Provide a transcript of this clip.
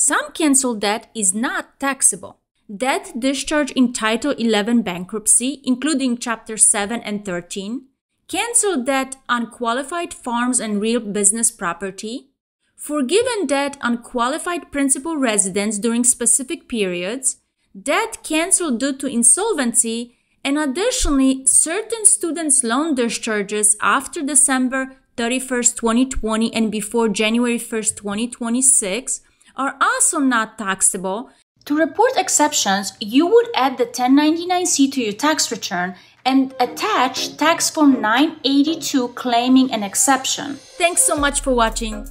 Some canceled debt is not taxable. Debt discharged in Title 11 bankruptcy, including Chapter 7 and 13, canceled debt on qualified farms and real business property, forgiven debt on qualified principal residence during specific periods, debt canceled due to insolvency, and additionally, certain students' loan discharges after December 31st, 2020 and before January 1st, 2026 are also not taxable. To report exceptions, you would add the 1099-C to your tax return and attach tax form 982 claiming an exception. Thanks so much for watching.